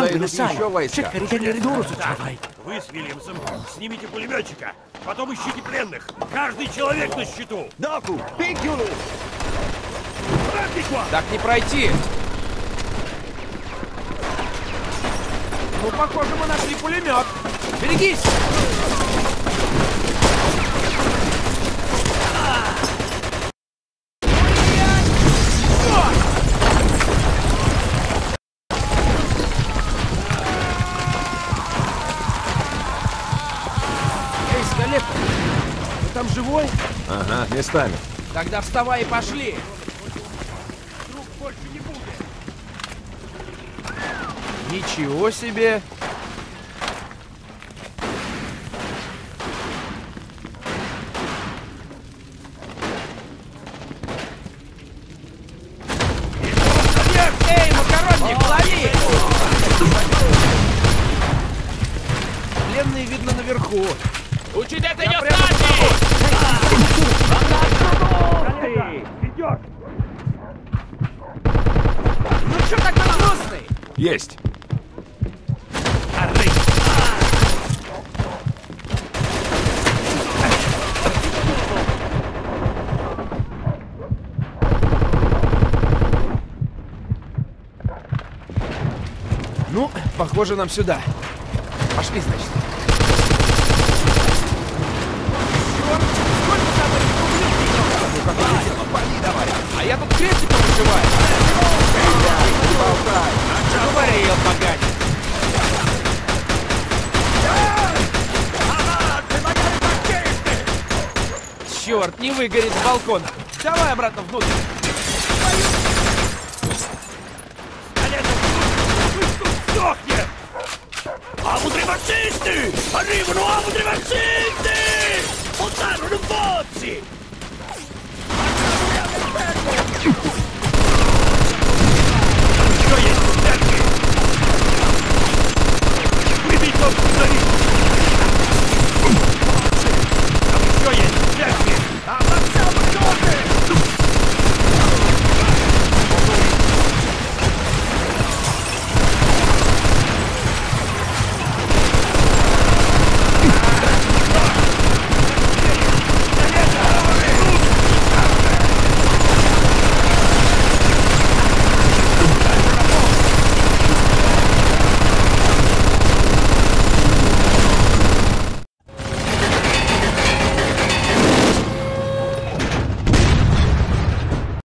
подойдут еще войска. Вы с Вильямсом снимите пулеметчика, потом ищите пленных. Каждый человек на счету. Доку, пикюлу! Так не пройти. Ну, похоже, мы нашли пулемет. Берегись! Скалеп, ты там живой? Ага, местами. Тогда вставай и пошли. Ничего себе! Вверх! Эй, макаронник, лови! Пленные видно наверху. Учить это идет Ну чё такой грустный? Есть. Ну, похоже, нам сюда. Пошли, значит. черт, не выгорит с балкона. Давай обратно внутрь. Сдохнет! Avutre fascisti! Arrivano avutre fascisti! Portarono un bozzi!